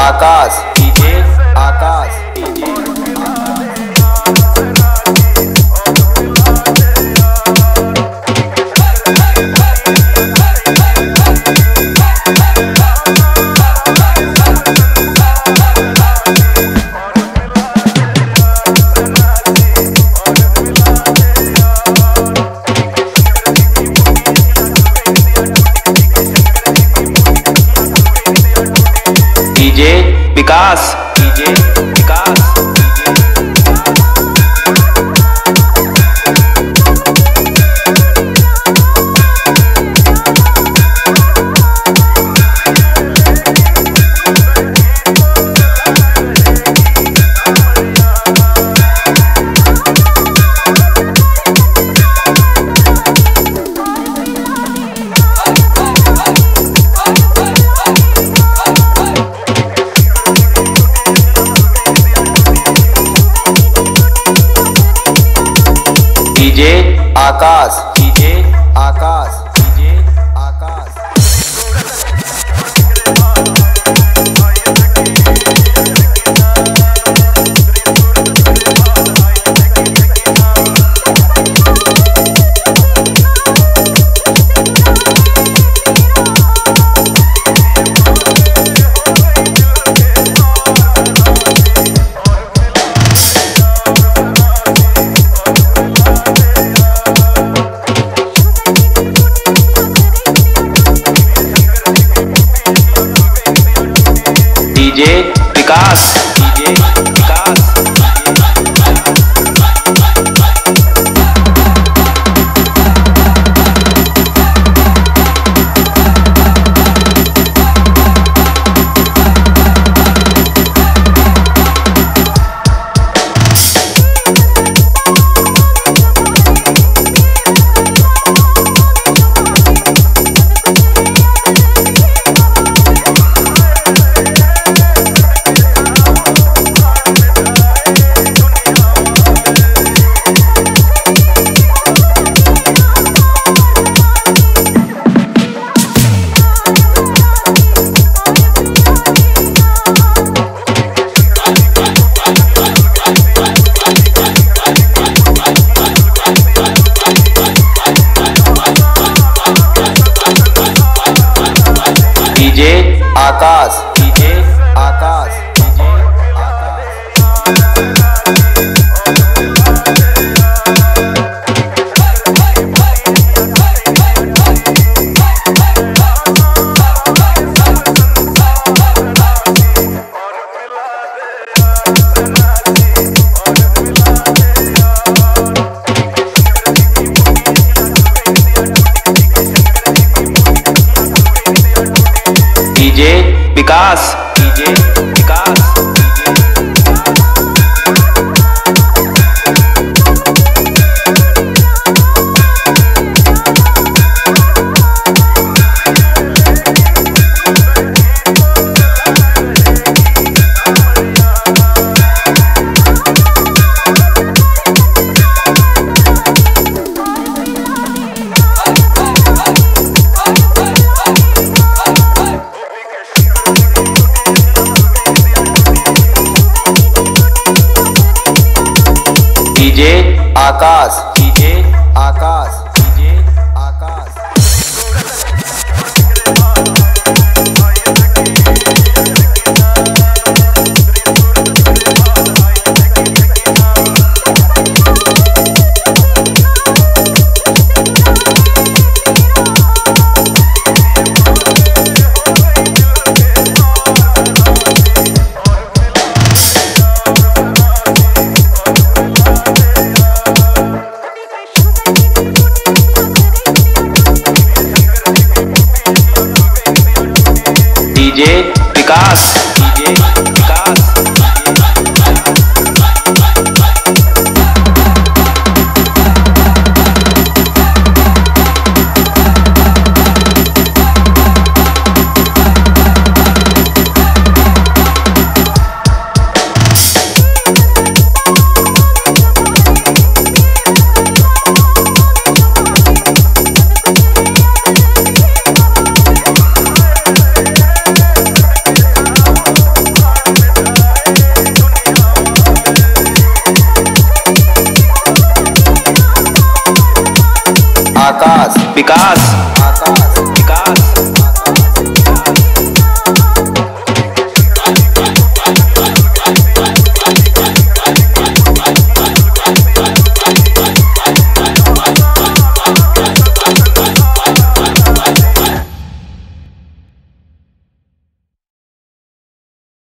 Akash. DJ Vikas. DJ Vikas. DJ Akash DJ Akash. DJ Vikas. Akash. DJ Vikas. DJ Vikas. DJ Akash. DJ Akash. DJ Vikas. Akash. Vikas. Akash. Vikas.